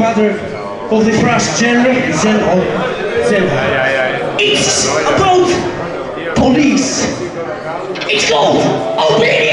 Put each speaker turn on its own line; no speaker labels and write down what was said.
father of the first genre, Zen, Zen. It's about police. It's called obedience.